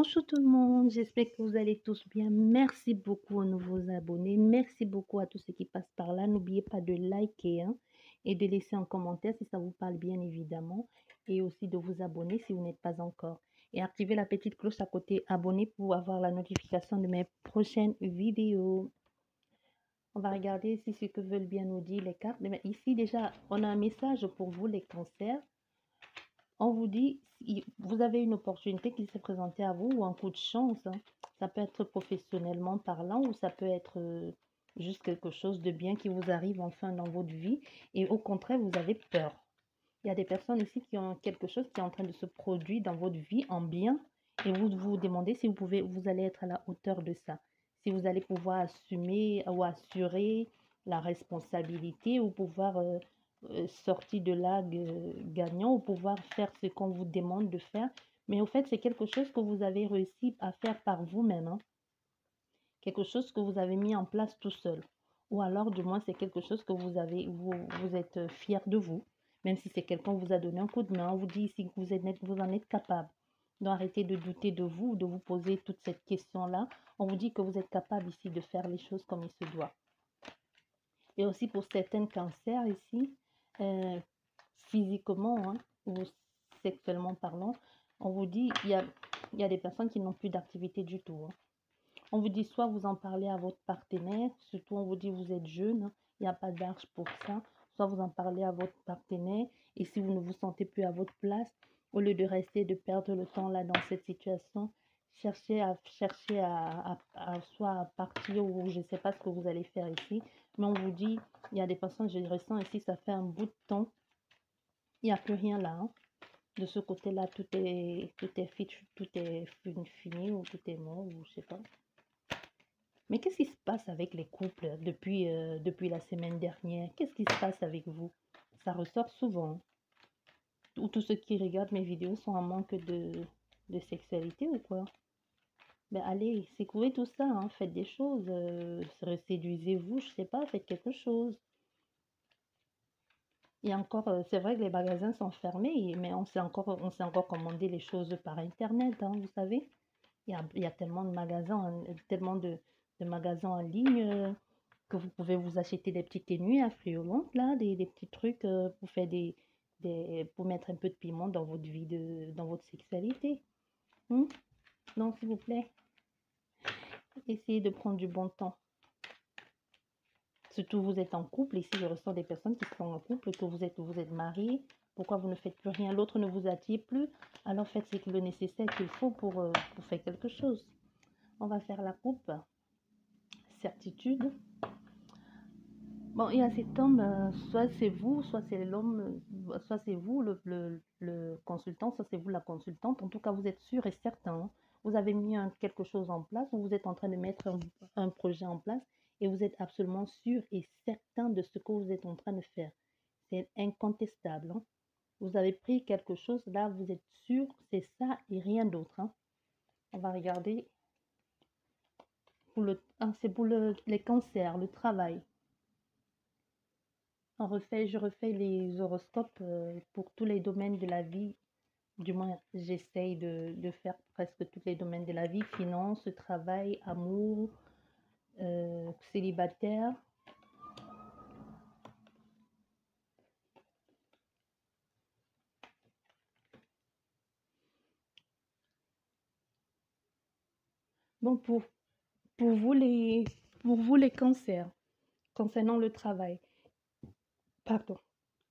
Bonjour tout le monde, j'espère que vous allez tous bien. Merci beaucoup aux nouveaux abonnés. Merci beaucoup à tous ceux qui passent par là. N'oubliez pas de liker hein, et de laisser un commentaire si ça vous parle bien évidemment. Et aussi de vous abonner si vous n'êtes pas encore. Et activez la petite cloche à côté abonné pour avoir la notification de mes prochaines vidéos. On va regarder ici ce que veulent bien nous dire les cartes. Ici déjà, on a un message pour vous les cancers on vous dit, vous avez une opportunité qui s'est présentée à vous ou un coup de chance. Hein. Ça peut être professionnellement parlant ou ça peut être euh, juste quelque chose de bien qui vous arrive enfin dans votre vie. Et au contraire, vous avez peur. Il y a des personnes ici qui ont quelque chose qui est en train de se produire dans votre vie en bien et vous vous demandez si vous pouvez, vous allez être à la hauteur de ça. Si vous allez pouvoir assumer ou assurer la responsabilité ou pouvoir euh, sorti de là gagnant ou pouvoir faire ce qu'on vous demande de faire. Mais au fait, c'est quelque chose que vous avez réussi à faire par vous-même. Hein. Quelque chose que vous avez mis en place tout seul. Ou alors, du moins, c'est quelque chose que vous avez, vous, vous êtes fier de vous. Même si c'est quelqu'un qui vous a donné un coup de main, on vous dit ici que vous, êtes, vous en êtes capable. Donc, arrêtez de douter de vous, de vous poser toute cette question-là. On vous dit que vous êtes capable ici de faire les choses comme il se doit. Et aussi pour certains cancers ici, euh, physiquement hein, ou sexuellement parlant, on vous dit il y a, des personnes qui n'ont plus d'activité du tout. Hein. On vous dit soit vous en parlez à votre partenaire, surtout on vous dit vous êtes jeune, hein, il n'y a pas d'arche pour ça, soit vous en parlez à votre partenaire et si vous ne vous sentez plus à votre place, au lieu de rester, de perdre le temps là dans cette situation, cherchez à chercher à, à, soit à partir ou je ne sais pas ce que vous allez faire ici, mais on vous dit, il y a des personnes, je ressens ici, ça fait un bout de temps. Il n'y a plus rien là. Hein. De ce côté-là, tout est, tout est fit, tout est fini ou tout est mort ou je sais pas. Mais qu'est-ce qui se passe avec les couples depuis, euh, depuis la semaine dernière? Qu'est-ce qui se passe avec vous? Ça ressort souvent. Ou tous ceux qui regardent mes vidéos sont en manque de, de sexualité ou quoi? Ben allez, secouez tout ça, hein, faites des choses, euh, séduisez-vous, je sais pas, faites quelque chose. Et encore, euh, c'est vrai que les magasins sont fermés, mais on sait encore, on encore commander les choses par Internet, hein, vous savez. Il y a, tellement de magasins, tellement de, de magasins en ligne euh, que vous pouvez vous acheter des petites tenues affluentes, là, des, des petits trucs pour faire des, des, pour mettre un peu de piment dans votre vie, de, dans votre sexualité. Hmm? Non, s'il vous plaît. Essayez de prendre du bon temps. Surtout, vous êtes en couple. Ici, je ressens des personnes qui sont en couple, que vous êtes, vous êtes mariés. Pourquoi vous ne faites plus rien? L'autre ne vous attire plus. Alors, faites le nécessaire qu'il faut pour, euh, pour faire quelque chose. On va faire la coupe. Certitude. Bon, il y a cet homme, euh, soit c'est vous, soit c'est l'homme, soit c'est vous le, consultant, soit c'est vous la consultante. En tout cas, vous êtes sûr et certain vous avez mis quelque chose en place, ou vous êtes en train de mettre un, projet en place et vous êtes absolument sûr et certain de ce que vous êtes en train de faire. C'est incontestable. Hein. Vous avez pris quelque chose, là, vous êtes sûr, c'est ça et rien d'autre. Hein. On va regarder. Ah, c'est pour le, les cancers, le travail. Je refais les horoscopes euh, pour tous les domaines de la vie du moins, j'essaye de, faire presque tous les domaines de la vie, finance, travail, amour, euh, célibataire. Bon, pour, vous les, pour cancers, concernant le travail, pardon.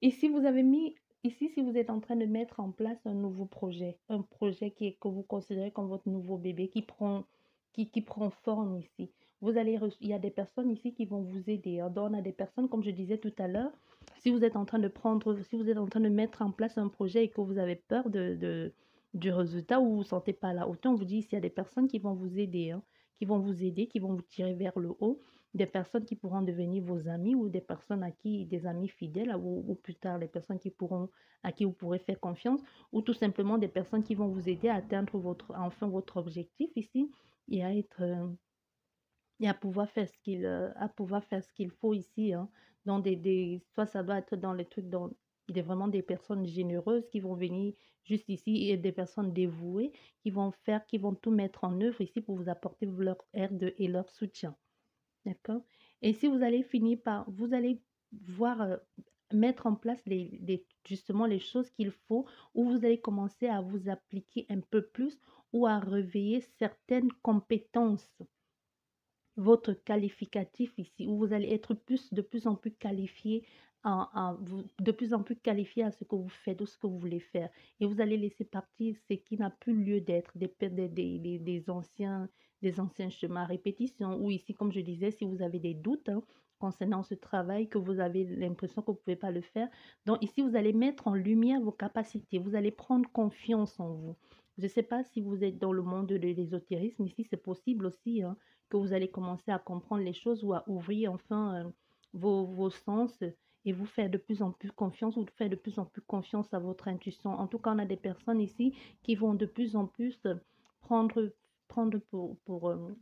Ici, vous avez mis Ici, si vous êtes en train de mettre en place un nouveau projet, un projet qui est, que vous considérez comme votre nouveau bébé qui prend, qui, qui prend forme ici, vous allez, il y a des personnes ici qui vont vous aider. Donc, on a des personnes, comme je disais tout à l'heure, si vous êtes en train de prendre, si vous êtes en train de mettre en place un projet et que vous avez peur de, de du résultat ou vous ne vous sentez pas là, autant on vous dit, il y a des personnes qui vont vous aider, hein, qui vont vous aider, qui vont vous tirer vers le haut des personnes qui pourront devenir vos amis ou des personnes à qui, des amis fidèles ou, plus tard les personnes qui pourront, à qui vous pourrez faire confiance ou tout simplement des personnes qui vont vous aider à atteindre votre, enfin votre objectif ici et à être, euh, et à pouvoir faire ce qu'il, euh, à pouvoir faire ce qu'il faut ici, hein, dans des, des, soit ça doit être dans les trucs dans, a vraiment des personnes généreuses qui vont venir juste ici et des personnes dévouées qui vont faire, qui vont tout mettre en œuvre ici pour vous apporter leur aide et leur soutien. Et si vous allez finir par, vous allez voir, euh, mettre en place les, justement les choses qu'il faut, ou vous allez commencer à vous appliquer un peu plus ou à réveiller certaines compétences votre qualificatif ici, où vous allez être plus, de plus en plus qualifié, de plus en plus qualifié à ce que vous faites ou ce que vous voulez faire. Et vous allez laisser partir ce qui n'a plus lieu d'être, des, des, des, anciens, des anciens chemins à répétition. Ou ici, comme je disais, si vous avez des doutes hein, concernant ce travail, que vous avez l'impression que vous ne pouvez pas le faire. Donc ici, vous allez mettre en lumière vos capacités. Vous allez prendre confiance en vous. Je ne sais pas si vous êtes dans le monde de l'ésotérisme. Ici, c'est possible aussi. Hein, que vous allez commencer à comprendre les choses ou à ouvrir enfin euh, vos, vos, sens et vous faire de plus en plus confiance ou faire de plus en plus confiance à votre intuition. En tout cas, on a des personnes ici qui vont de plus en plus prendre, prendre pour, euh,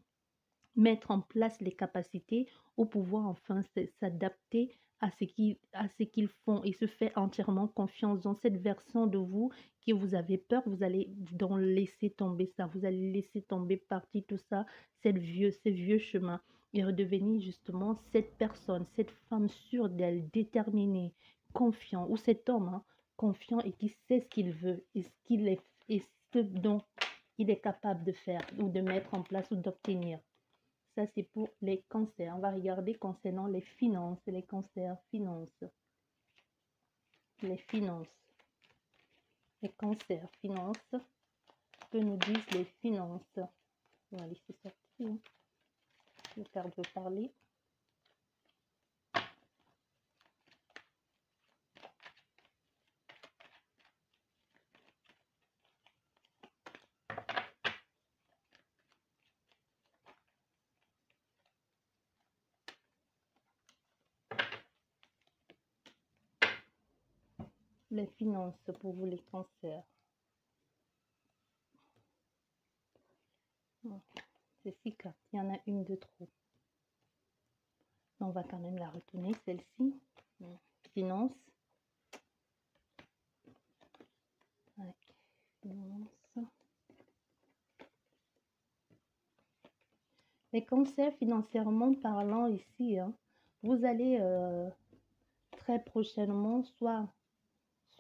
mettre en place les capacités ou pouvoir enfin s'adapter à ce qu'ils font et se faire entièrement confiance dans cette version de vous que vous avez peur, vous allez donc laisser tomber ça, vous allez laisser tomber partie tout ça, vieux, ces vieux chemins et redevenir justement cette personne, cette femme sûre d'elle, déterminée, confiant, ou cet homme hein, confiant et qui sait ce qu'il veut et ce qu'il est et ce dont il est capable de faire ou de mettre en place ou d'obtenir. Ça, c'est pour les cancers. On va regarder concernant les finances, les cancers, finances. Les finances. Les cancers, finances. Que nous disent les finances On va laisser sortir. Le carte veut parler. Les finances pour vous les cancers. C'est six cartes. Il y en a une de trop. On va quand même la retourner, celle-ci. Finance. Les cancers financièrement parlant ici, hein, vous allez euh, très prochainement soit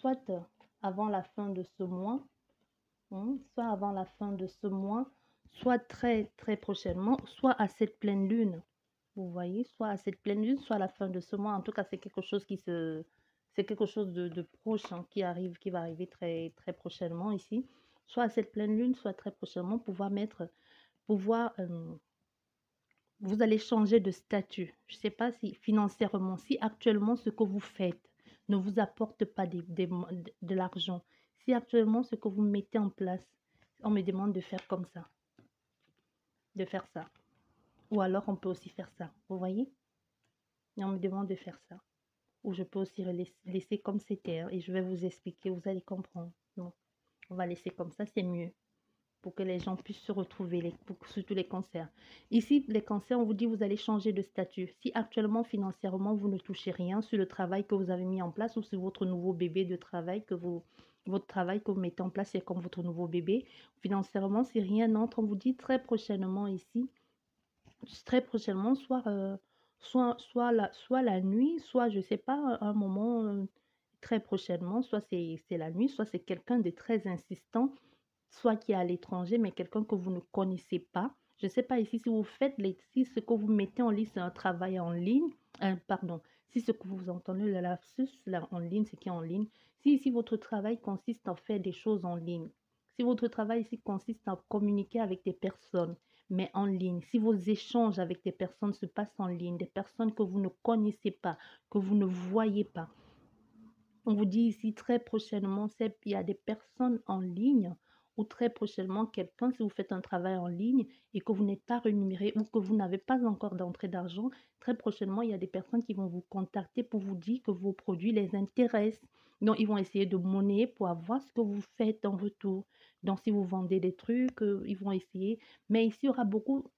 soit avant la fin de ce mois, hein, soit avant la fin de ce mois, soit très très prochainement, soit à cette pleine lune. Vous voyez, soit à cette pleine lune, soit à la fin de ce mois. En tout cas, c'est quelque chose qui se, c'est quelque chose de, proche hein, qui arrive, qui va arriver très très prochainement ici. Soit à cette pleine lune, soit très prochainement, pouvoir mettre, pouvoir euh, vous allez changer de statut. Je ne sais pas si financièrement, si actuellement ce que vous faites ne vous apporte pas de, de, l'argent, si actuellement ce que vous mettez en place, on me demande de faire comme ça, de faire ça, ou alors on peut aussi faire ça, vous voyez? On me demande de faire ça. Ou je peux aussi laisser comme c'était hein, et je vais vous expliquer, vous allez comprendre. Non, on va laisser comme ça, c'est mieux pour que les gens puissent se retrouver, les, surtout les cancers. Ici, les cancers, on vous dit vous allez changer de statut. Si actuellement, financièrement, vous ne touchez rien sur le travail que vous avez mis en place ou sur votre nouveau bébé de travail que vous, votre travail que vous mettez en place, c'est comme votre nouveau bébé. Financièrement, si rien n'entre, on vous dit très prochainement ici, très prochainement, soit, euh, soit, soit, la, soit la nuit, soit, je sais pas, un moment euh, très prochainement, soit c'est la nuit, soit c'est quelqu'un de très insistant soit qui est à l'étranger, mais quelqu'un que vous ne connaissez pas. Je ne sais pas ici si vous faites, les, si ce que vous mettez en ligne, c'est un travail en ligne, euh, pardon, si ce que vous entendez, le lapsus là, en ligne, ce qui est en ligne, si ici votre travail consiste à faire des choses en ligne, si votre travail ici consiste à communiquer avec des personnes, mais en ligne, si vos échanges avec des personnes se passent en ligne, des personnes que vous ne connaissez pas, que vous ne voyez pas, on vous dit ici très prochainement, il y a des personnes en ligne ou très prochainement quelqu'un, si vous faites un travail en ligne et que vous n'êtes pas rémunéré ou que vous n'avez pas encore d'entrée d'argent, très prochainement, il y a des personnes qui vont vous contacter pour vous dire que vos produits les intéressent. Donc, ils vont essayer de monnayer pour avoir ce que vous faites en retour. Donc, si vous vendez des trucs, euh, ils vont essayer. Mais ici, il y aura beaucoup,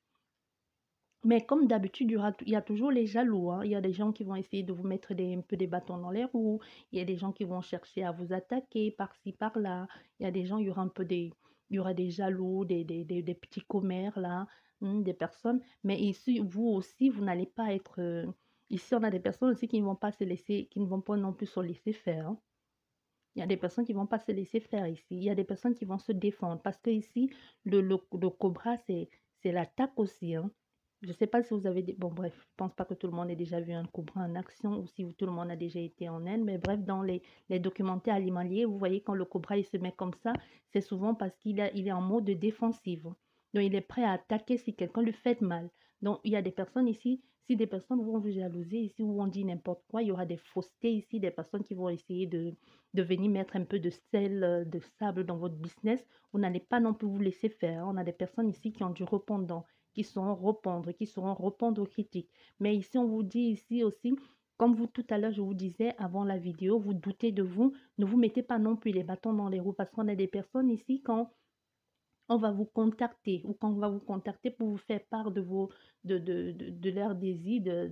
Mais comme d'habitude, il y a toujours les jaloux, hein. Il y a des gens qui vont essayer de vous mettre des un peu des bâtons dans les roues. Il y a des gens qui vont chercher à vous attaquer par-ci, par-là. Il y a des gens, il y aura un peu des y aura des jaloux, des des des des petits commères là, mmh, des personnes. Mais ici, vous aussi, vous n'allez pas être, heu ici, on a des personnes aussi qui ne vont pas se laisser qui ne vont pas non plus se laisser faire, hein. Il y a des personnes qui vont pas se laisser faire ici. Il y a des personnes qui vont se défendre parce que ici, le le le cobra, c'est c'est l'attaque aussi, hein. Je ne sais pas si vous avez des... Bon, bref, je pense pas que tout le monde ait déjà vu un cobra en action ou si tout le monde a déjà été en Inde. Mais bref, dans les, les documentaires alimentaires, vous voyez quand le cobra il se met comme ça, c'est souvent parce qu'il il est en mode défensive. Donc, il est prêt à attaquer si quelqu'un lui fait mal. Donc, il y a des personnes ici, si des personnes vont vous jalouser ici ou on dit n'importe quoi, il y aura des faussetés ici, des personnes qui vont essayer de, de venir mettre un peu de sel, de sable dans votre business. Vous n'allez pas non plus vous laisser faire. On a des personnes ici qui ont du répondant qui sauront répondre, qui sauront répondre aux critiques. Mais ici, on vous dit ici aussi, comme vous tout à l'heure, je vous disais avant la vidéo, vous doutez de vous, ne vous mettez pas non plus les bâtons dans les roues parce qu'on a des personnes ici quand on va vous contacter ou quand on va vous contacter pour vous faire part de vos de, de, de, de leur désir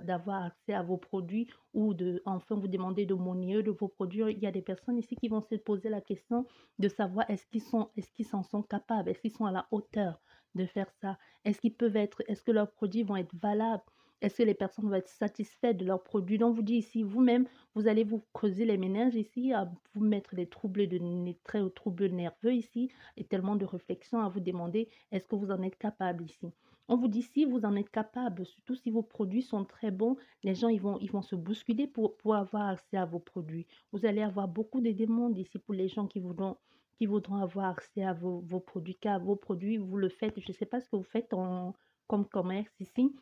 d'avoir accès à vos produits ou de enfin vous demander de monnaie de vos produits. Il y a des personnes ici qui vont se poser la question de savoir est-ce qu'ils sont est-ce qu'ils s'en sont capables, est-ce qu'ils sont à la hauteur de faire ça? Est-ce qu'ils peuvent être, est-ce que leurs produits vont être valables? Est-ce que les personnes vont être satisfaites de leurs produits? Donc, vous dit ici, vous-même, vous allez vous creuser les méninges ici, à vous mettre des troubles de troubles nerveux ici, et tellement de réflexion à vous demander, est-ce que vous en êtes capable ici? On vous dit si vous en êtes capable, surtout si vos produits sont très bons, les gens ils vont, ils vont se bousculer pour, pour avoir accès à vos produits. Vous allez avoir beaucoup de demandes ici pour les gens qui voudront qui voudront avoir accès à vos, vos produits, car vos produits, vous le faites, je ne sais pas ce que vous faites en, comme commerce ici,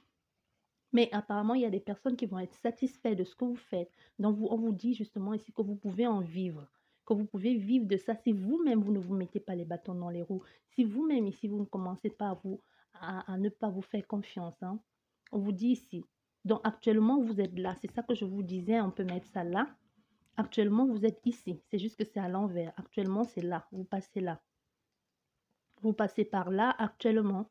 mais apparemment, il y a des personnes qui vont être satisfaites de ce que vous faites. Donc, on vous dit justement ici que vous pouvez en vivre, que vous pouvez vivre de ça si vous-même, vous ne vous mettez pas les bâtons dans les roues, si vous-même ici, vous ne commencez pas à, vous, à ne pas vous faire confiance. Hein. On vous dit ici. Donc, actuellement, vous êtes là. C'est ça que je vous disais. On peut mettre ça là. Actuellement, vous êtes ici. C'est juste que c'est à l'envers. Actuellement, c'est là. Vous passez là. Vous passez par là actuellement.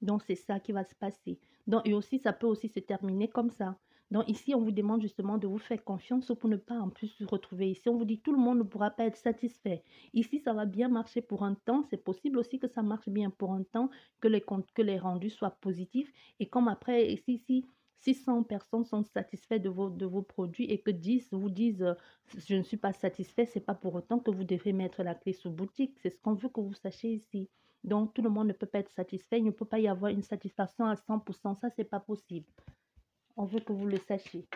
Donc, c'est ça qui va se passer. Donc, et aussi, ça peut aussi se terminer comme ça. Donc, ici, on vous demande justement de vous faire confiance pour ne pas en plus se retrouver ici. On vous dit tout le monde ne pourra pas être satisfait. Ici, ça va bien marcher pour un temps. C'est possible aussi que ça marche bien pour un temps, que les, que les rendus soient positifs. Et comme après, ici, ici 100 personnes sont satisfaites de vos, produits et que 10 vous disent euh, je ne suis pas satisfait, c'est pas pour autant que vous devez mettre la clé sous boutique. C'est ce qu'on veut que vous sachiez ici. Donc tout le monde ne peut pas être satisfait. Il ne peut pas y avoir une satisfaction à 100%. Ça, c'est pas possible. On veut que vous le sachiez.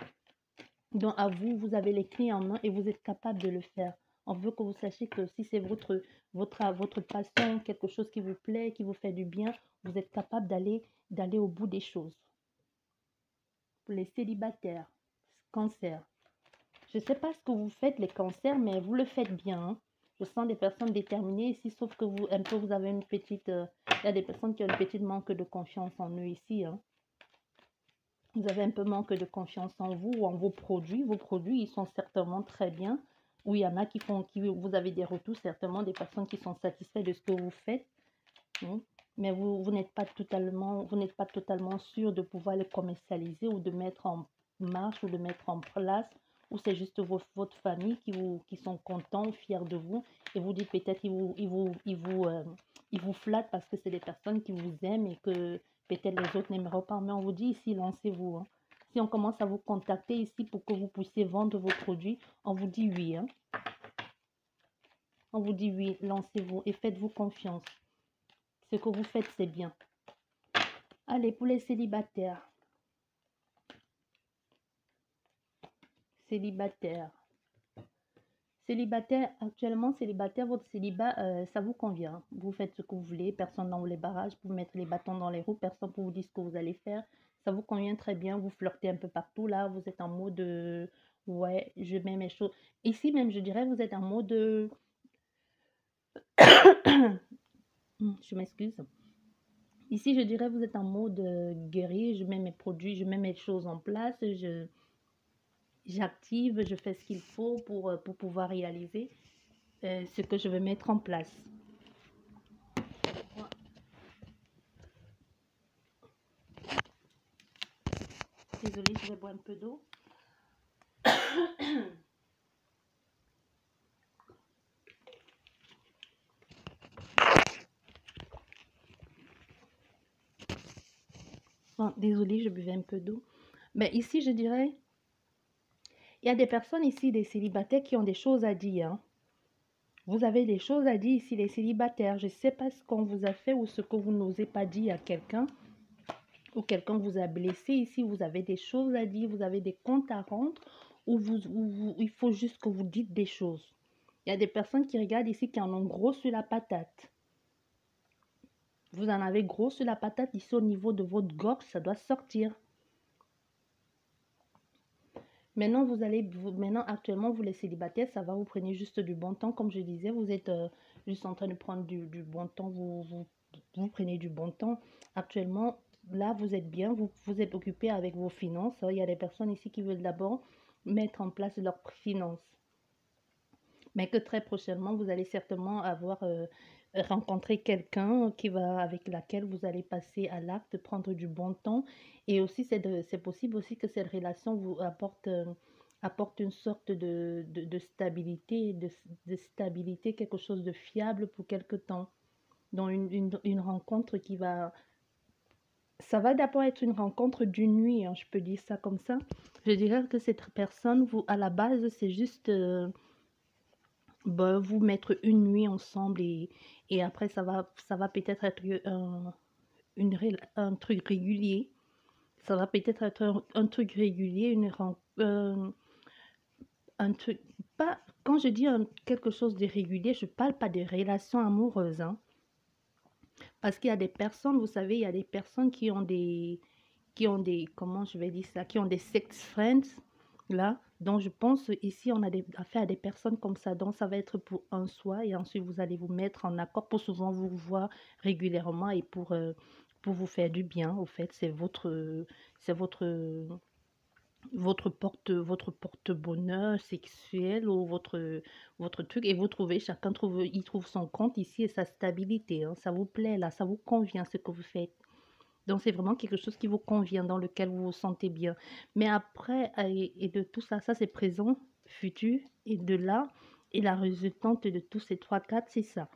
Donc à vous, vous avez les clés en main et vous êtes capable de le faire. On veut que vous sachiez que si c'est votre, votre, votre passion, quelque chose qui vous plaît, qui vous fait du bien, vous êtes capable d'aller au bout des choses les célibataires, cancer. Je ne sais pas ce que vous faites, les cancers, mais vous le faites bien. Hein. Je sens des personnes déterminées ici, sauf que vous, un peu, vous avez une petite... Euh, il y a des personnes qui ont un petit manque de confiance en eux ici. Hein. Vous avez un peu manque de confiance en vous ou en vos produits. Vos produits, ils sont certainement très bien. Ou il y en a qui font... Qui, vous avez des retours, certainement, des personnes qui sont satisfaites de ce que vous faites. Hein mais vous, vous n'êtes pas totalement, vous n'êtes pas totalement sûr de pouvoir le commercialiser ou de mettre en marche ou de mettre en place ou c'est juste votre famille qui, vous, qui sont contents, fiers de vous et vous dites peut-être ils vous, ils vous, ils vous, euh, ils vous flattent parce que c'est des personnes qui vous aiment et que peut-être les autres n'aimeront pas. Mais on vous dit ici, lancez-vous. Hein. Si on commence à vous contacter ici pour que vous puissiez vendre vos produits, on vous dit oui. Hein. On vous dit oui, lancez-vous et faites-vous confiance. Ce que vous faites, c'est bien. Allez, pour les célibataires. Célibataire. Célibataire, actuellement célibataire, votre célibat, euh, ça vous convient. Vous faites ce que vous voulez, personne dans les barrages pour mettre les bâtons dans les roues, personne pour vous dire ce que vous allez faire. Ça vous convient très bien, vous flirtez un peu partout là, vous êtes en mode, ouais, je mets mes choses. Ici même, je dirais, vous êtes en mode... Mmh, je m'excuse. Ici, je dirais, vous êtes en mode euh, guéri. Je mets mes produits, je mets mes choses en place. Je, j'active, je fais ce qu'il faut pour, euh, pour pouvoir réaliser euh, ce que je veux mettre en place. Désolée, je vais boire un peu d'eau. Désolée, je buvais un peu d'eau. Mais ici, je dirais, il y a des personnes ici, des célibataires, qui ont des choses à dire. Vous avez des choses à dire ici, les célibataires. Je ne sais pas ce qu'on vous a fait ou ce que vous n'osez pas dire à quelqu'un. Ou quelqu'un vous a blessé ici. Vous avez des choses à dire, vous avez des comptes à rendre. Ou ou vous- il faut juste que vous dites des choses. Il y a des personnes qui regardent ici qui en ont gros sur la patate. Vous en avez gros sur la patate ici au niveau de votre gorge. Ça doit sortir. Maintenant, vous allez, vous- maintenant, actuellement, vous les célibataires, ça va, vous prenez juste du bon temps. Comme je disais, vous êtes euh, juste en train de prendre du, du bon temps. Vous, vous, vous prenez du bon temps. Actuellement, là, vous êtes bien. Vous, vous êtes occupé avec vos finances. Il y a des personnes ici qui veulent d'abord mettre en place leurs finances. Mais que très prochainement, vous allez certainement avoir euh, rencontré quelqu'un qui va, avec laquelle vous allez passer à l'acte, prendre du bon temps. Et aussi, c'est possible aussi que cette relation vous apporte, euh, apporte une sorte de, de, de stabilité, de, de stabilité, quelque chose de fiable pour quelque temps. Dans une, une, une rencontre qui va... Ça va d'abord être une rencontre d'une nuit, hein, je peux dire ça comme ça. Je dirais que cette personne, vous, à la base, c'est juste... euh, ben, vous mettre une nuit ensemble et, et après ça va, ça va peut-être être un, une, un truc régulier. Ça va peut-être être un, truc régulier, une euh, un truc. Pas, quand je dis quelque chose de régulier, je parle pas de relations amoureuses. hein. Parce qu'il y a des personnes, vous savez, il y a des personnes qui ont des, qui ont des, comment je vais dire ça, qui ont des sex friends, là. Donc, je pense ici, on a des, affaire à des personnes comme ça. Donc, ça va être pour un soir et ensuite, vous allez vous mettre en accord pour souvent vous voir régulièrement et pour, euh, vous faire du bien. Au fait, c'est votre, c'est votre, votre porte, votre porte-bonheur sexuel ou votre, votre truc. Et vous trouvez, chacun trouve, il trouve son compte ici et sa stabilité. hein. Ça vous plaît là, ça vous convient ce que vous faites. Donc, c'est vraiment quelque chose qui vous convient, dans lequel vous vous sentez bien. Mais après, et, de tout ça, ça c'est présent, futur, et de là, et la résultante de tous ces trois, quatre, c'est ça.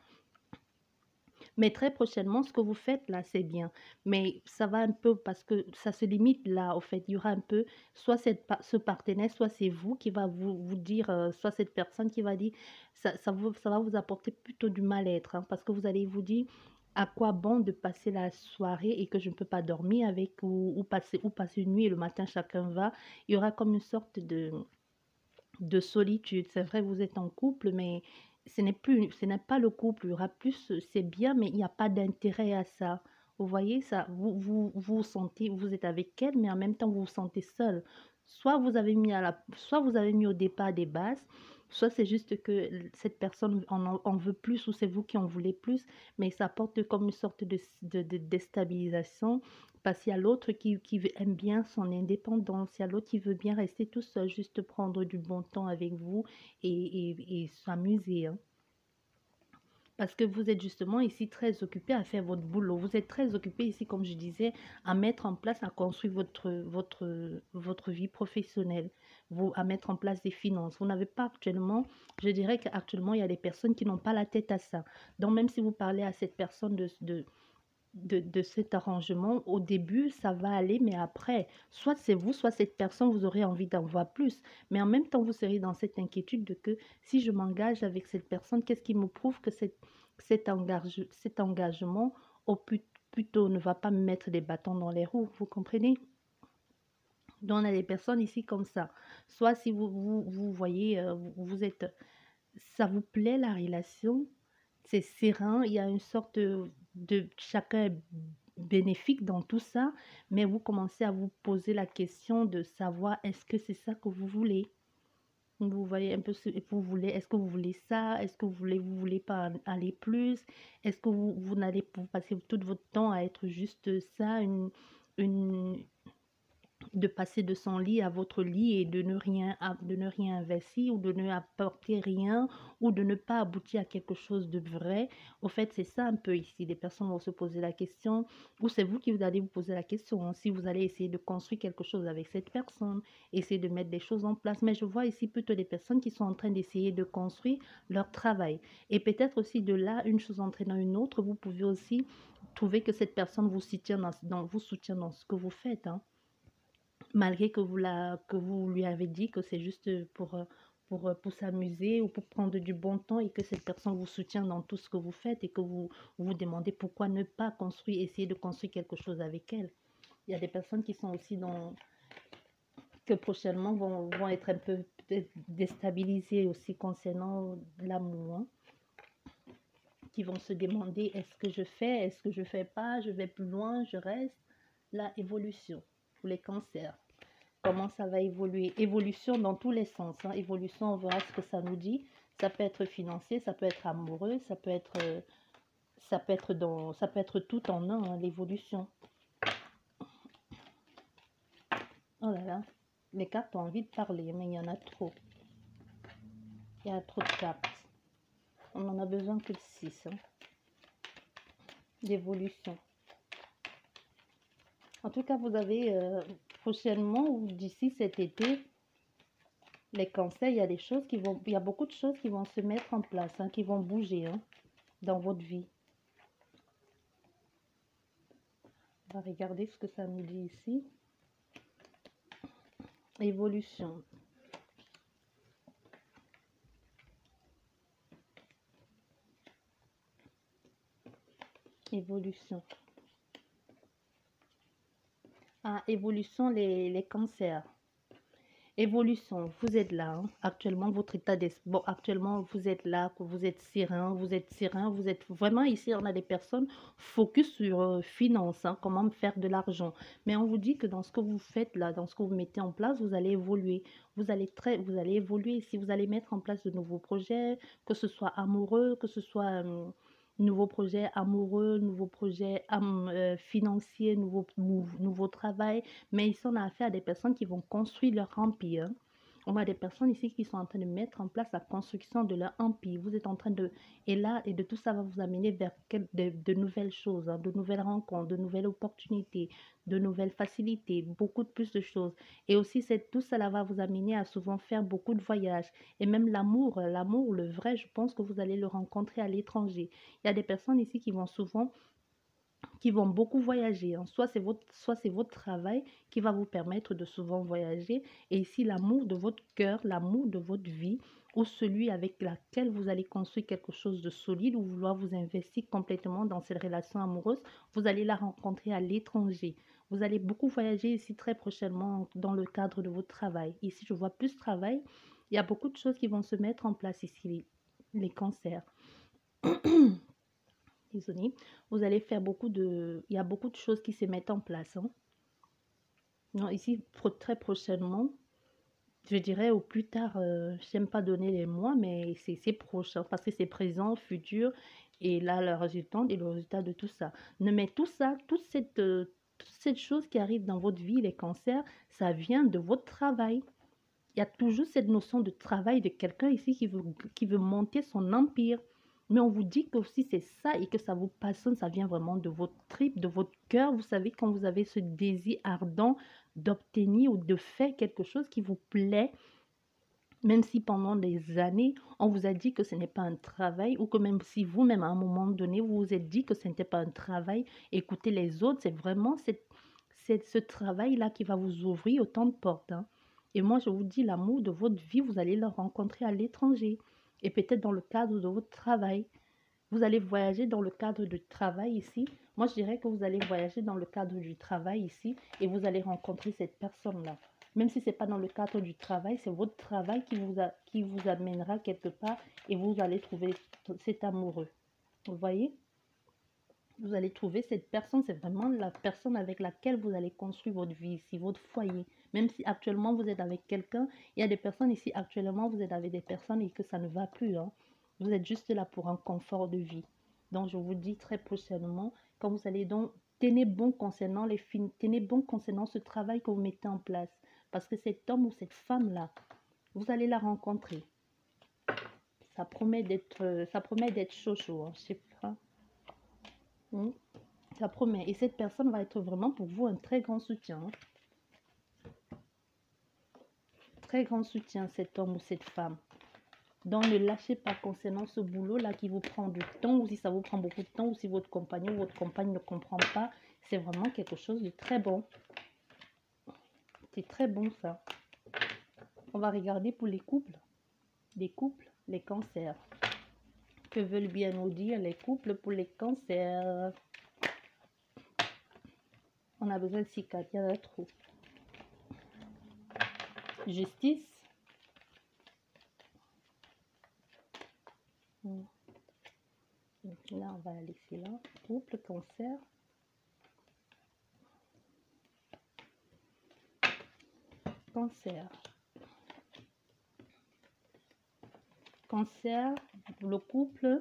Mais très prochainement, ce que vous faites là, c'est bien. Mais ça va un peu parce que ça se limite là, au fait. Il y aura un peu, soit ce partenaire, soit c'est vous qui va vous, vous dire, euh, soit cette personne qui va dire, ça, ça, vous, ça va vous apporter plutôt du mal-être. hein, parce que vous allez vous dire, à quoi bon de passer la soirée et que je ne peux pas dormir avec, ou, passer, ou passer une nuit et le matin chacun va. Il y aura comme une sorte de, de solitude. C'est vrai, vous êtes en couple, mais ce n'est plus, ce n'est pas le couple. Il y aura plus, c'est bien, mais il n'y a pas d'intérêt à ça. Vous voyez ça, vous, vous vous sentez, vous êtes avec elle, mais en même temps vous vous sentez seul. Soit vous avez mis à la, soit vous avez mis au départ des bases, soit c'est juste que cette personne en, en- veut plus ou c'est vous qui en voulez plus, mais ça apporte comme une sorte de, de, de déstabilisation parce qu'il y a l'autre qui, qui aime bien son indépendance, il y a l'autre qui veut bien rester tout seul, juste prendre du bon temps avec vous et s'amuser. hein. Parce que vous êtes justement ici très occupé à faire votre boulot. Vous êtes très occupé ici, comme je disais, à mettre en place, à construire votre, votre, votre vie professionnelle, vous, à mettre en place des finances. Vous n'avez pas actuellement, je dirais qu'actuellement, il y a des personnes qui n'ont pas la tête à ça. Donc, même si vous parlez à cette personne de, de, de, de cet arrangement, au début, ça va aller, mais après, soit c'est vous, soit cette personne, vous aurez envie d'en voir plus. Mais en même temps, vous serez dans cette inquiétude de que si je m'engage avec cette personne, qu'est-ce qui me prouve que cette, cet, engage, cet engagement, au plus, plutôt, ne va pas me mettre des bâtons dans les roues, vous comprenez? Donc, on a des personnes ici comme ça. Soit si vous, vous, vous voyez, euh, vous, êtes, ça vous plaît la relation, c'est serein, il y a une sorte de, de chacun est bénéfique dans tout ça, mais vous commencez à vous poser la question de savoir est-ce que c'est ça que vous voulez? Vous voyez un peu ce vous voulez, est-ce que vous voulez ça, est-ce que vous voulez, vous voulez pas aller plus, est-ce que vous, vous n'allez pas passer tout votre temps à être juste ça, une, de passer de son lit à votre lit et de ne rien, investir ou de ne apporter rien ou de ne pas aboutir à quelque chose de vrai. Au fait, c'est ça un peu ici. Les personnes vont se poser la question ou c'est vous qui vous allez vous poser la question si vous allez essayer de construire quelque chose avec cette personne, essayer de mettre des choses en place. Mais je vois ici plutôt des personnes qui sont en train d'essayer de construire leur travail. Et peut-être aussi de là, une chose entraînant une autre, vous pouvez aussi trouver que cette personne vous soutient dans, vous soutient dans ce que vous faites. Hein malgré que vous, la, que vous lui avez dit que c'est juste pour, pour, pour s'amuser ou pour prendre du bon temps et que cette personne vous soutient dans tout ce que vous faites et que vous vous demandez pourquoi ne pas construire, essayer de construire quelque chose avec elle. Il y a des personnes qui sont aussi dans que prochainement vont, vont être un peu déstabilisées aussi concernant l'amour. Hein. qui vont se demander est-ce que je fais, est-ce que je fais pas, je vais plus loin, je reste. La évolution pour les cancers comment ça va évoluer. Évolution dans tous les sens. Hein. Évolution, on verra ce que ça nous dit. Ça peut être financier, ça peut être amoureux, ça peut être, euh, ça peut être, dans, ça peut être tout en un, hein, l'évolution. Oh là là, les cartes ont envie de parler, mais il y en a trop. Il y a trop de cartes. On en a besoin que de 6. Hein. En tout cas, vous avez euh, prochainement ou d'ici cet été, les cancers, il y a des choses qui vont, il y a beaucoup de choses qui vont se mettre en place, hein, qui vont bouger hein, dans votre vie. On va regarder ce que ça nous dit ici. Évolution. Évolution. Ah, évolution, les, les, cancers. Évolution, vous êtes là. Hein. Actuellement, votre état d'esprit. Bon, actuellement, vous êtes là, vous êtes serein, vous êtes serein, vous êtes vraiment ici. On a des personnes focus sur euh, finance, hein, comment faire de l'argent. Mais on vous dit que dans ce que vous faites là, dans ce que vous mettez en place, vous allez évoluer. Vous allez, très, vous allez évoluer si vous allez mettre en place de nouveaux projets, que ce soit amoureux, que ce soit. Euh, nouveaux projets amoureux, nouveaux projets euh, financiers, nouveau, nouveau travail. Mais ici, on a affaire à des personnes qui vont construire leur empire. On a des personnes ici qui sont en train de mettre en place la construction de leur empire. Vous êtes en train de... Et là, et de tout ça va vous amener vers de, nouvelles choses, hein, de nouvelles rencontres, de nouvelles opportunités, de nouvelles facilités, beaucoup de plus de choses. Et aussi, tout cela va vous amener à souvent faire beaucoup de voyages. Et même l'amour, l'amour, le vrai, je pense que vous allez le rencontrer à l'étranger. Il y a des personnes ici qui vont souvent qui vont beaucoup voyager. Hein. Soit c'est votre, soit c'est votre travail qui va vous permettre de souvent voyager. Et ici, l'amour de votre cœur, l'amour de votre vie, ou celui avec lequel vous allez construire quelque chose de solide, ou vouloir vous investir complètement dans cette relation amoureuse, vous allez la rencontrer à l'étranger. Vous allez beaucoup voyager ici très prochainement dans le cadre de votre travail. Ici, je vois plus travail. Il y a beaucoup de choses qui vont se mettre en place ici, les, les cancers. vous allez faire beaucoup de... Il y a beaucoup de choses qui se mettent en place. Hein. Non, ici, très prochainement, je dirais au plus tard, euh, je n'aime pas donner les mois, mais c'est proche, hein, parce que c'est présent, futur, et là, le résultat et le résultat de tout ça. Mais tout ça, toute cette, euh, toute cette chose qui arrive dans votre vie, les cancers, ça vient de votre travail. Il y a toujours cette notion de travail de quelqu'un ici qui veut, qui veut monter son empire. Mais on vous dit que aussi c'est ça et que ça vous passionne, ça vient vraiment de votre trip, de votre cœur. Vous savez, quand vous avez ce désir ardent d'obtenir ou de faire quelque chose qui vous plaît, même si pendant des années, on vous a dit que ce n'est pas un travail, ou que même si vous-même, à un moment donné, vous vous êtes dit que ce n'était pas un travail, écoutez les autres, c'est vraiment cette, ce travail-là qui va vous ouvrir autant de portes. Hein. Et moi, je vous dis, l'amour de votre vie, vous allez le rencontrer à l'étranger et peut-être dans le cadre de votre travail. Vous allez voyager dans le cadre du travail ici. Moi, je dirais que vous allez voyager dans le cadre du travail ici et vous allez rencontrer cette personne-là. Même si ce n'est pas dans le cadre du travail, c'est votre travail qui vous, amènera quelque part et vous allez trouver cet amoureux. Vous voyez? Vous allez trouver cette personne, c'est vraiment la personne avec laquelle vous allez construire votre vie ici, votre foyer. Même si actuellement vous êtes avec quelqu'un, il y a des personnes ici, actuellement vous êtes avec des personnes et que ça ne va plus. Hein. Vous êtes juste là pour un confort de vie. Donc je vous dis très prochainement, quand vous allez donc tenez bon concernant les tenez bon concernant ce travail que vous mettez en place. Parce que cet homme ou cette femme-là, vous allez la rencontrer. Ça promet d'être, d'être chaud chaud, hein, Hmm. Ça promet. Et cette personne va être vraiment pour vous un très grand soutien. Hein. Très grand soutien, cet homme ou cette femme. Donc, ne lâchez pas concernant ce boulot-là qui vous prend du temps, ou si ça vous prend beaucoup de temps, ou si votre compagnon ou votre compagne ne comprend pas. C'est vraiment quelque chose de très bon. C'est très bon, ça. On va regarder pour les couples. Les couples, les cancers. Que veulent bien nous dire les couples pour les cancers On a besoin de six il y. Justice là, on va la laisser là. Couple, cancer. Cancer. Cancer, le couple.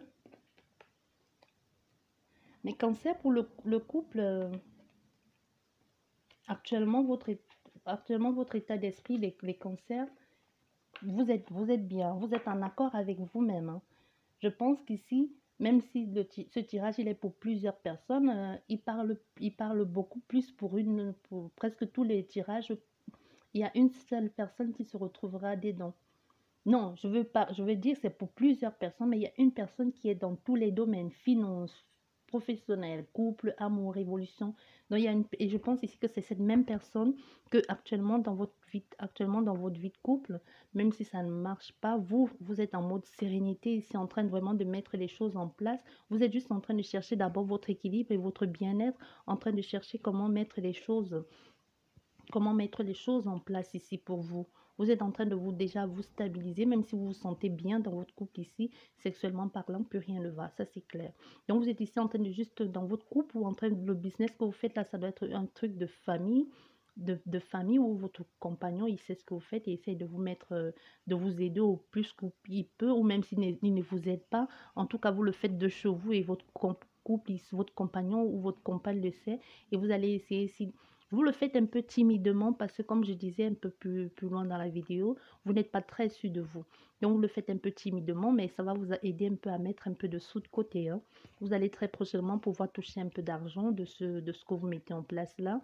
Mais cancer pour le, couple, actuellement, votre, actuellement, votre état d'esprit, les, cancers, vous êtes, bien, vous êtes en accord avec vous-même. Hein. Je pense qu'ici, même si ce tirage il est pour plusieurs personnes, euh, il, parle, il parle beaucoup plus pour une, pour presque tous les tirages. Il y a une seule personne qui se retrouvera dedans. Non, je veux pas, je veux dire c'est pour plusieurs personnes, mais il y a une personne qui est dans tous les domaines, finance, professionnel, couple, amour, révolution. Donc, il y a une, et je pense ici que c'est cette même personne que actuellement dans votre vie, de couple, même si ça ne marche pas, vous, vous êtes en mode sérénité ici, en train vraiment de mettre les choses en place. Vous êtes juste en train de chercher d'abord votre équilibre et votre bien-être, en train de chercher comment mettre les choses, comment mettre les choses en place ici pour vous. Vous êtes en train de vous déjà vous stabiliser, même si vous vous sentez bien dans votre couple ici, sexuellement parlant, plus rien ne va, ça c'est clair. Donc vous êtes ici en train de juste dans votre couple ou en train de le business que vous faites là, ça doit être un truc de famille. De, de, famille où votre compagnon il sait ce que vous faites et essaie de vous mettre euh, de vous aider au plus qu'il peut ou même s'il ne, ne, vous aide pas en tout cas vous le faites de chez vous et votre couple votre compagnon ou votre compagne le sait et vous allez essayer si vous le faites un peu timidement parce que comme je disais un peu plus, loin dans la vidéo, vous n'êtes pas très sûr de vous. Donc vous le faites un peu timidement, mais ça va vous aider un peu à mettre un peu de sous de côté. Hein. Vous allez très prochainement pouvoir toucher un peu d'argent de ce que vous mettez en place là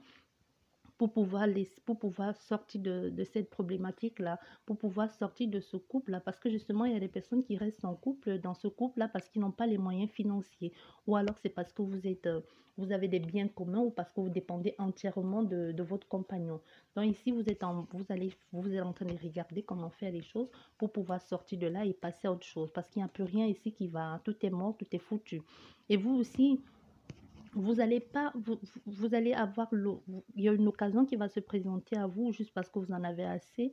pour pouvoir, pour pouvoir sortir de, de cette problématique-là, pour pouvoir sortir de ce couple-là. Parce que justement, il y a des personnes qui restent en couple dans ce couple-là parce qu'ils n'ont pas les moyens financiers. Ou alors c'est parce que vous, êtes, euh, vous avez des biens communs ou parce que vous dépendez entièrement de, de votre compagnon. Donc ici, vous êtes, en, vous, allez, vous êtes en train de regarder comment faire les choses pour pouvoir sortir de là et passer à autre chose. Parce qu'il n'y a plus rien ici qui va. Tout est mort, tout est foutu. Et vous aussi, vous allez pas, vous, vous allez avoir, il y a une occasion qui va se présenter à vous juste parce que vous en avez assez,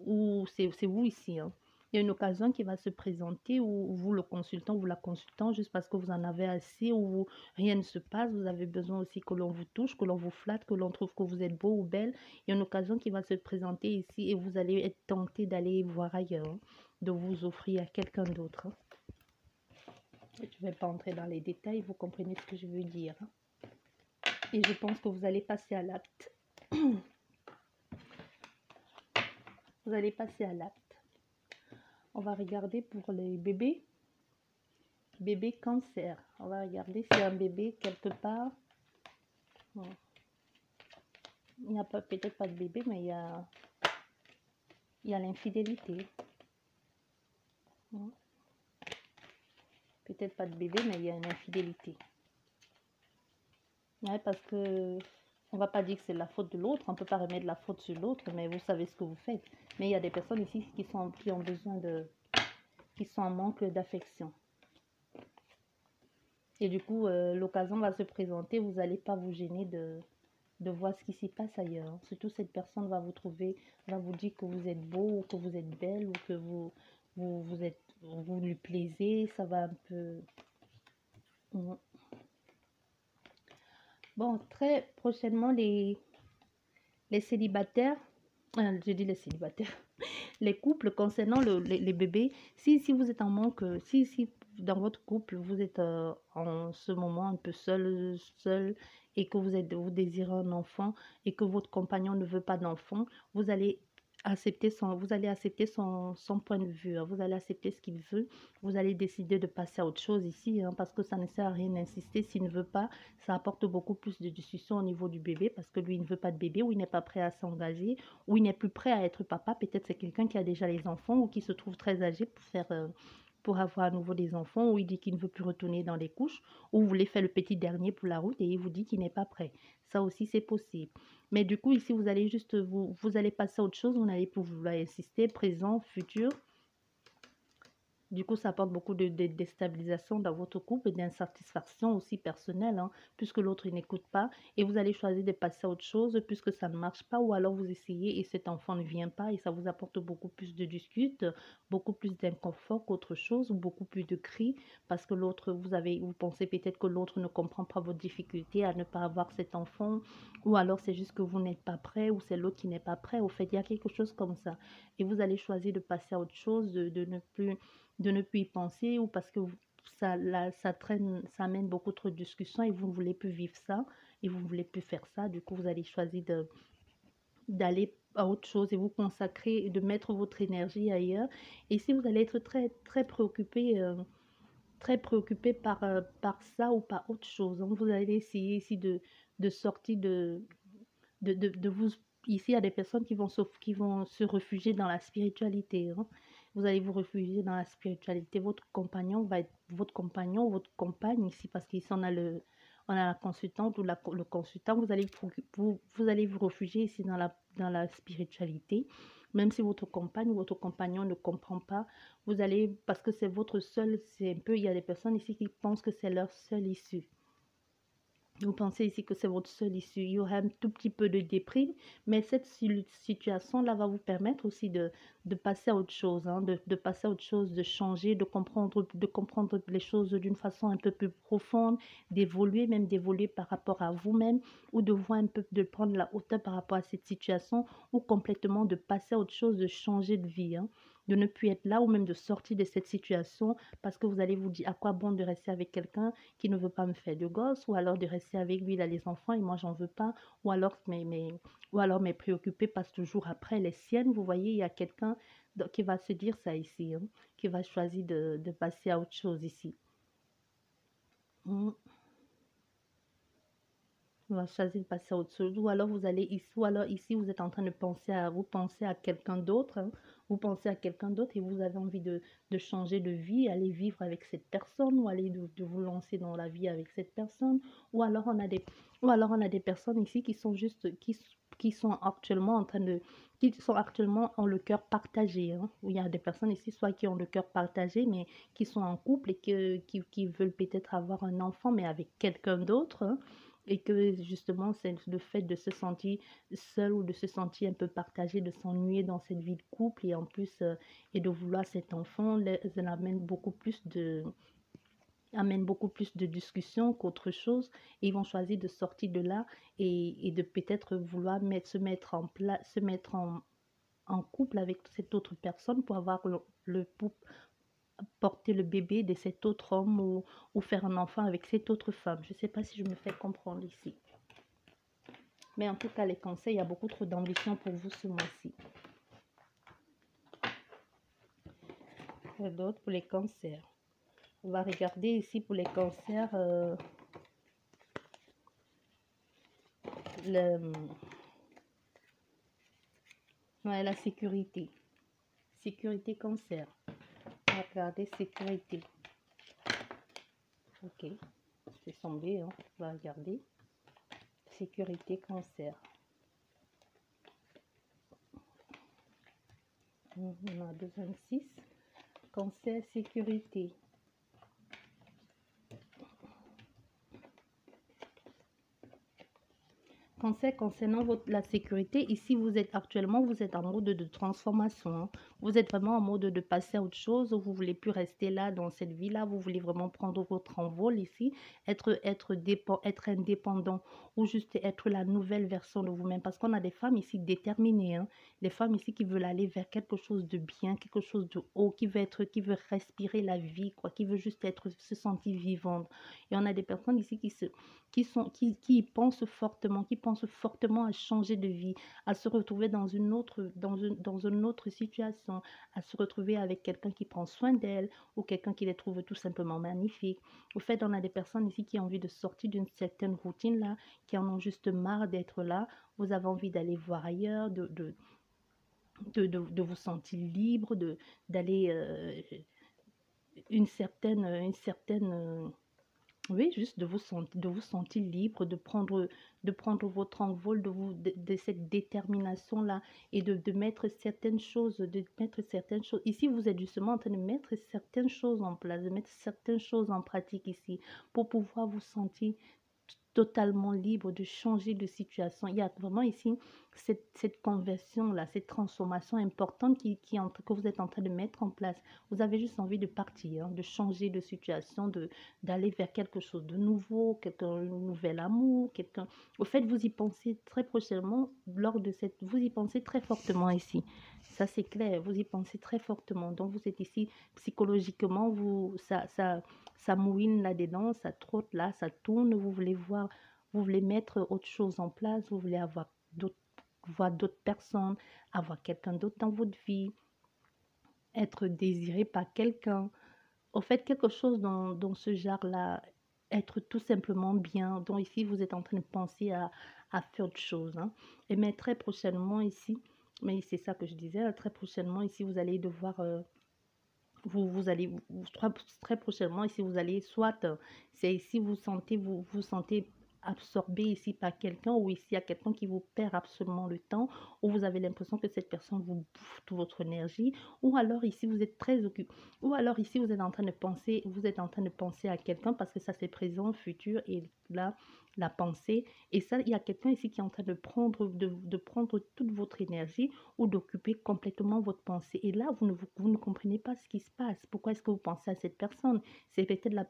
ou c'est vous ici. Hein. Il y a une occasion qui va se présenter où vous, le consultant, vous la consultant, juste parce que vous en avez assez, ou rien ne se passe, vous avez besoin aussi que l'on vous touche, que l'on vous flatte, que l'on trouve que vous êtes beau ou belle. Il y a une occasion qui va se présenter ici et vous allez être tenté d'aller voir ailleurs, hein, de vous offrir à quelqu'un d'autre. Je ne vais pas entrer dans les détails, vous comprenez ce que je veux dire. Hein. Et je pense que vous allez passer à l'acte. Vous allez passer à l'acte. On va regarder pour les bébés. Bébé cancer. On va regarder si un bébé quelque part. Il n'y a peut-être pas de bébé, mais il y a, il y a l'infidélité. Peut-être pas de bébé, mais il y a une infidélité. Ouais, parce que on va pas dire que c'est la faute de l'autre, on peut pas remettre la faute sur l'autre, mais vous savez ce que vous faites. Mais il y a des personnes ici qui sont qui ont besoin de qui sont en manque d'affection. Et du coup, euh, l'occasion va se présenter, vous n'allez pas vous gêner de, de voir ce qui s'y passe ailleurs. Surtout cette personne va vous trouver, va vous dire que vous êtes beau ou que vous êtes belle ou que vous, vous, vous êtes vous lui plaisez, ça va un peu... Bon, très prochainement, les, les célibataires, euh, je dis les célibataires, les couples concernant le, les, bébés, si, si vous êtes en manque, si, si dans votre couple, vous êtes euh, en ce moment un peu seul, seul, et que vous, êtes, vous désirez un enfant, et que votre compagnon ne veut pas d'enfant, vous allez accepter son, vous allez accepter son, son point de vue, hein. vous allez accepter ce qu'il veut, vous allez décider de passer à autre chose ici, hein, parce que ça ne sert à rien d'insister. S'il ne veut pas, ça apporte beaucoup plus de discussion au niveau du bébé, parce que lui, il ne veut pas de bébé, ou il n'est pas prêt à s'engager, ou il n'est plus prêt à être papa. Peut-être c'est quelqu'un qui a déjà les enfants, ou qui se trouve très âgé pour faire... Euh, pour avoir à nouveau des enfants, ou il dit qu'il ne veut plus retourner dans les couches, ou vous voulez faire le petit dernier pour la route et il vous dit qu'il n'est pas prêt. Ça aussi, c'est possible. Mais du coup, ici, vous allez juste, vous, vous allez passer à autre chose, vous n'allez pas vouloir insister, présent, futur. Du coup, ça apporte beaucoup de, déstabilisation dans votre couple et d'insatisfaction aussi personnelle, hein, puisque l'autre n'écoute pas. Et vous allez choisir de passer à autre chose puisque ça ne marche pas, ou alors vous essayez et cet enfant ne vient pas et ça vous apporte beaucoup plus de discutes, beaucoup plus d'inconfort qu'autre chose, ou beaucoup plus de cris, parce que l'autre, vous vous pensez peut-être que l'autre ne comprend pas vos difficultés à ne pas avoir cet enfant, ou alors c'est juste que vous n'êtes pas prêt, ou c'est l'autre qui n'est pas prêt. Au fait, il y a quelque chose comme ça. Et vous allez choisir de passer à autre chose, de ne plus de ne plus y penser ou parce que ça, ça traîne, ça amène beaucoup trop de discussions et vous ne voulez plus vivre ça et vous ne voulez plus faire ça. Du coup, vous allez choisir de d'aller à autre chose et vous consacrer, de mettre votre énergie ailleurs. Et si vous allez être très, très préoccupé, euh, très préoccupé par, euh, par ça ou par autre chose, donc vous allez essayer ici de, de sortir de, de, de, vous... Ici, il y a des personnes qui vont, se, qui vont se réfugier dans la spiritualité. Hein vous allez vous réfugier dans la spiritualité. Votre compagnon va être votre compagnon, votre compagne ici, parce qu'ici on a le, on a la consultante ou la, le consultant. Vous allez vous, vous, allez vous ici dans la, dans la spiritualité. Même si votre compagne ou votre compagnon ne comprend pas, vous allez, parce que c'est votre seul, c'est un peu, il y a des personnes ici qui pensent que c'est leur seule issue. Vous pensez ici que c'est votre seule issue. Il y aura un tout petit peu de déprime, mais cette situation-là va vous permettre aussi de, de passer à autre chose, hein, de, de, passer à autre chose, de changer, de comprendre, de comprendre les choses d'une façon un peu plus profonde, d'évoluer, même d'évoluer par rapport à vous-même, ou de voir un peu, de prendre la hauteur par rapport à cette situation, ou complètement de passer à autre chose, de changer de vie. Hein de ne plus être là ou même de sortir de cette situation parce que vous allez vous dire à quoi bon de rester avec quelqu'un qui ne veut pas me faire de gosse ou alors de rester avec lui, il a les enfants et moi j'en veux pas ou alors mes, ou alors mes préoccupés passent toujours après les siennes. Vous voyez, il y a quelqu'un qui va se dire ça ici, hein, qui va choisir de, de, passer à autre chose ici. Mmh va choisir de passer autre chose. Ou alors vous allez ici, ou alors ici vous êtes en train de penser à vous pensez à quelqu'un d'autre, hein. vous pensez à quelqu'un d'autre et vous avez envie de, de, changer de vie, aller vivre avec cette personne ou aller de, vous lancer dans la vie avec cette personne. Ou alors on a des, ou alors on a des personnes ici qui sont juste qui, qui sont actuellement en train de qui sont actuellement en le cœur partagé. Hein. il y a des personnes ici, soit qui ont le cœur partagé, mais qui sont en couple et qui, qui veulent peut-être avoir un enfant, mais avec quelqu'un d'autre. Hein et que justement c'est le fait de se sentir seul ou de se sentir un peu partagé, de s'ennuyer dans cette vie de couple et en plus euh, et de vouloir cet enfant, ça amène beaucoup plus de amène beaucoup plus de discussions qu'autre chose. Ils vont choisir de sortir de là et, et de peut-être vouloir mettre, se mettre en place se mettre en, en couple avec cette autre personne pour avoir le, le, porter le bébé de cet autre homme ou, ou faire un enfant avec cette autre femme. Je ne sais pas si je me fais comprendre ici. Mais en tout cas, les conseils, il y a beaucoup trop d'ambition pour vous ce mois-ci. D'autres pour les cancers? On va regarder ici pour les cancers. Euh, le, la sécurité. Sécurité cancer regarder sécurité. Ok, c'est tombé, hein. on va regarder. Sécurité cancer. On a 226. Cancer, sécurité. Conseil concernant votre, la sécurité, ici vous êtes actuellement, vous êtes en mode de transformation. hein. Vous êtes vraiment en mode de passer à autre chose. Vous voulez plus rester là dans cette vie-là. Vous voulez vraiment prendre votre envol ici, être, être, être indépendant ou juste être la nouvelle version de vous-même. Parce qu'on a des femmes ici déterminées, hein. des femmes ici qui veulent aller vers quelque chose de bien, quelque chose de haut, qui veut être, qui veut respirer la vie, quoi, qui veut juste être, se sentir vivante. Et on a des personnes ici qui se qui, sont, qui, qui pensent fortement, pensent fortement à changer de vie, à se retrouver dans une autre, dans une, dans une autre situation, à se retrouver avec quelqu'un qui prend soin d'elle ou quelqu'un qui les trouve tout simplement magnifiques. Au fait, on a des personnes ici qui ont envie de sortir d'une certaine routine là, qui en ont juste marre d'être là. Vous avez envie d'aller voir ailleurs, de, de, de, de, vous sentir libre, d'aller euh, une certaine, une certaine euh, oui, juste de vous, sent- de vous sentir libre, de prendre, de prendre votre envol, de, vous, de, de cette détermination-là et de, de mettre certaines choses, de mettre certaines choses. Ici, vous êtes justement en train de mettre certaines choses en place, de mettre certaines choses en pratique ici pour pouvoir vous sentir totalement libre de changer de situation. Il y a vraiment ici cette, cette conversion-là, cette transformation importante qui, qui en- que vous êtes en train de mettre en place. Vous avez juste envie de partir, hein, de changer de situation, de, d'aller vers quelque chose de nouveau, quelqu'un, un nouvel amour, quelqu'un. Au fait, vous y pensez très prochainement lors de cette. Vous y pensez très fortement ici. Ça, c'est clair. Vous y pensez très fortement. Donc, vous êtes ici psychologiquement, vous, ça, ça, ça mouine là-dedans, ça trotte là, ça tourne. Vous voulez voir, vous voulez mettre autre chose en place, vous voulez avoir d'autres, voir d'autres personnes, avoir quelqu'un d'autre dans votre vie, être désiré par quelqu'un au fait quelque chose dans, dans ce genre-là, être tout simplement bien. Donc ici, vous êtes en train de penser à, à faire autre chose. hein. Et mais très prochainement ici, mais c'est ça que je disais, très prochainement ici, vous allez devoir... euh, vous, vous allez vous- très prochainement ici vous allez soit euh, c'est ici vous sentez vous vous sentez absorbé ici par quelqu'un ou ici il y a quelqu'un qui vous perd absolument le temps ou vous avez l'impression que cette personne vous bouffe toute votre énergie ou alors ici vous êtes très occupé ou alors ici vous êtes en train de penser vous êtes en train de penser à quelqu'un parce que ça c'est présent futur et là la pensée et ça il y a quelqu'un ici qui est en train de prendre de, prendre toute votre énergie ou d'occuper complètement votre pensée. Et là, vous ne, vous, vous ne comprenez pas ce qui se passe. Pourquoi est-ce que vous pensez à cette personne? C'est peut-être la,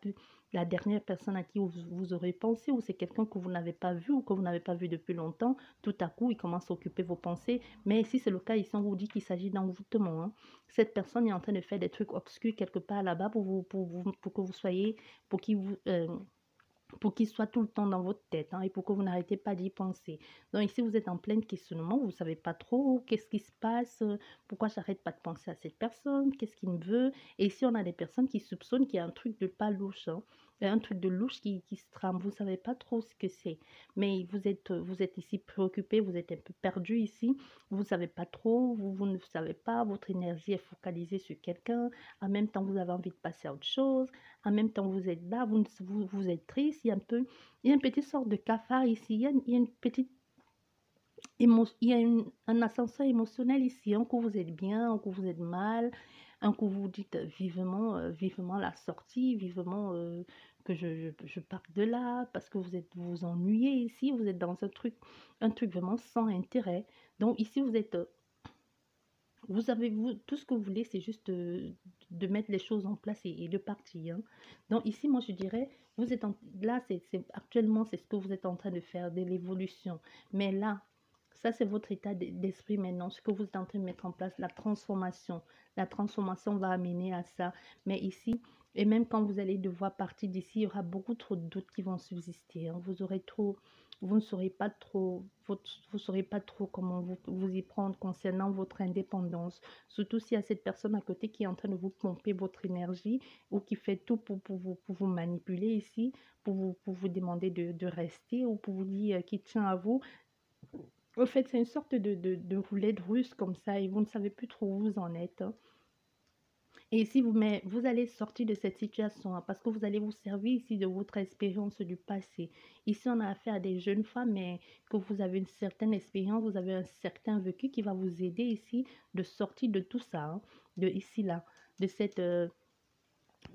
la dernière personne à qui vous, vous aurez pensé ou c'est quelqu'un que vous n'avez pas vu ou que vous n'avez pas vu depuis longtemps. Tout à coup, il commence à occuper vos pensées. Mais si c'est le cas, ici, on vous dit qu'il s'agit d'envoûtement. hein. Cette personne est en train de faire des trucs obscurs quelque part là-bas pour, vous, pour, vous, pour que vous soyez, pour qu'il vous... euh, pour qu'il soit tout le temps dans votre tête hein, et pour que vous n'arrêtez pas d'y penser. Donc ici, vous êtes en plein questionnement, vous ne savez pas trop qu'est-ce qui se passe, euh, pourquoi j'arrête pas de penser à cette personne, qu'est-ce qu'il me veut. Et ici, on a des personnes qui soupçonnent qu'il y a un truc de pas louche, hein, un truc de louche qui, qui se trame. Vous ne savez pas trop ce que c'est. Mais vous êtes, vous êtes ici préoccupé, vous êtes un peu perdu ici, vous ne savez pas trop, vous, vous ne savez pas, votre énergie est focalisée sur quelqu'un, en même temps, vous avez envie de passer à autre chose, en même temps, vous êtes là, vous, vous, êtes triste, il y a un peu, il y a une petite sorte de cafard ici, il y a, une- petite il y a une- un ascenseur émotionnel ici. Un coup vous êtes bien, un coup vous êtes mal, un coup vous dites vivement, euh, vivement la sortie, vivement euh, que je, je, je parte de là, parce que vous êtes vous ennuyez ici, vous êtes dans un truc, un truc vraiment sans intérêt. Donc ici vous êtes, euh, vous avez vous, tout ce que vous voulez, c'est juste de, de mettre les choses en place et, de partir. hein. Donc ici, moi je dirais, vous êtes en, là, c'est- actuellement c'est ce que vous êtes en train de faire, de l'évolution. Mais là, ça, c'est votre état d'esprit maintenant, ce que vous êtes en train de mettre en place, la transformation. La transformation va amener à ça. Mais ici, et même quand vous allez devoir partir d'ici, il y aura beaucoup trop de doutes qui vont subsister. hein. Vous aurez trop, vous ne saurez pas trop, votre- vous saurez pas trop comment vous, vous y prendre concernant votre indépendance. Surtout s'il y a cette personne à côté qui est en train de vous pomper votre énergie ou qui fait tout pour, pour vous, pour vous manipuler ici, pour vous, pour vous demander de, de rester ou pour vous dire euh, qu'il tient à vous. Au fait, c'est une sorte de, de, de roulette russe comme ça et vous ne savez plus trop où vous en êtes. hein. Et ici, vous, mais vous allez sortir de cette situation hein, parce que vous allez vous servir ici de votre expérience du passé. Ici, on a affaire à des jeunes femmes, mais que vous avez une certaine expérience, vous avez un certain vécu qui va vous aider ici de sortir de tout ça, hein, de ici là, de cette, euh,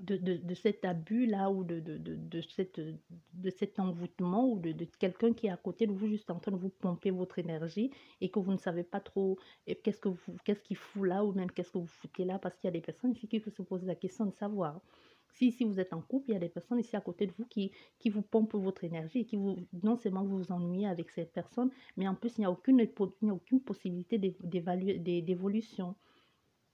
de, de, de cet abus-là ou de, de, cette, de cet envoûtement ou de, quelqu'un qui est à côté de vous juste en train de vous pomper votre énergie et que vous ne savez pas trop qu'est-ce que vous qu'est-ce qu'il fout là ou même qu'est-ce que vous foutez là parce qu'il y a des personnes ici qui se posent la question de savoir. Si, si vous êtes en couple, il y a des personnes ici à côté de vous qui, qui vous pompent votre énergie et qui vous, non seulement vous vous ennuyez avec cette personne, mais en plus, il n'y a aucune, a aucune possibilité d'évolution.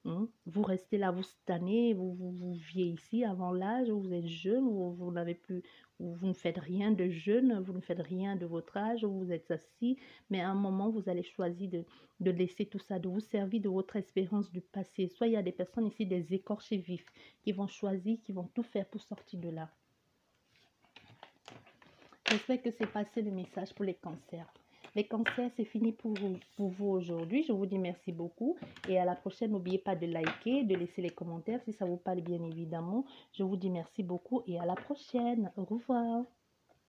Hein? Vous restez là, vous stannez, vous, vous, vous avant l'âge, vous êtes jeune, ou vous n'avez plus, ou vous ne faites rien de jeune, vous ne faites rien de votre âge, vous êtes assis, mais à un moment, vous allez choisir de, de laisser tout ça, de vous servir de votre expérience du passé. Soit il y a des personnes ici, des écorchés vifs, qui vont choisir, qui vont tout faire pour sortir de là. J'espère que c'est passé le message pour les cancers. Les cancers, c'est fini pour vous, pour vous aujourd'hui. Je vous dis merci beaucoup et à la prochaine. N'oubliez pas de liker, de laisser les commentaires si ça vous parle bien évidemment. Je vous dis merci beaucoup et à la prochaine. Au revoir.